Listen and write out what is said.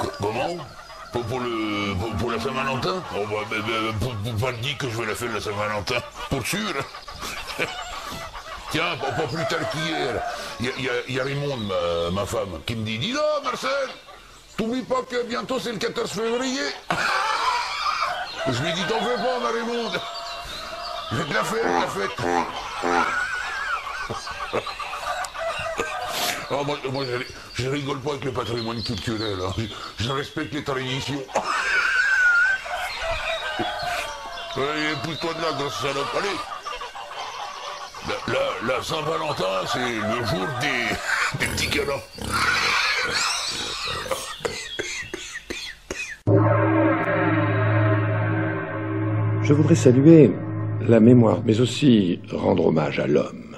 Co- Comment pour, pour le, pour, la Saint-Valentin oh, bah, bah, bah, pour pas te dire que je vais la faire la Saint-Valentin. Pour sûr. Tiens, pas, plus tard qu'hier, il y a Raymond, ma, ma femme, qui me dit Dis là, Marcel, t'oublies pas que bientôt c'est le 14 février Je lui dis T'en fais pas, ma Raymond. Je vais te la faire, la fête. Ah, moi, moi, je, je rigole pas avec le patrimoine culturel. hein. Je, je respecte les traditions. Allez, pousse-toi de là, grosse salope. Allez. La, la- la Saint-Valentin, c'est le jour des, des petits câlins. Je voudrais saluer la mémoire, mais aussi rendre hommage à l'homme.